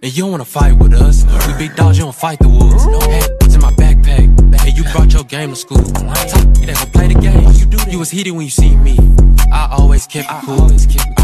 And you don't wanna fight with us. We big dogs, you don't fight the wolves. Hey, what's in my backpack? Hey, you brought your game to school. Top, you that play the game. You was heated when you see me. I always kept it cool.